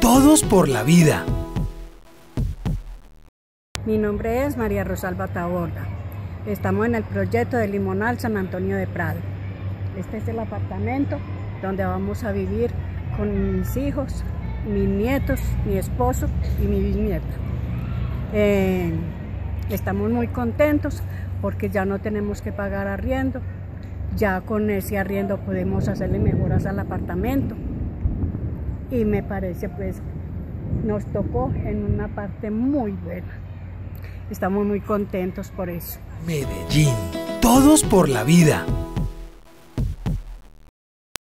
Todos por la vida. Mi nombre es María Rosalba Taborda. Estamos en el proyecto de Limonal San Antonio de Prado. Este es el apartamento donde vamos a vivir con mis hijos, mis nietos, mi esposo y mi bisnieta. Eh, estamos muy contentos porque ya no tenemos que pagar arriendo. Ya con ese arriendo podemos hacerle mejoras al apartamento. Y me parece pues nos tocó en una parte muy buena. Estamos muy contentos por eso. Medellín. Todos por la vida.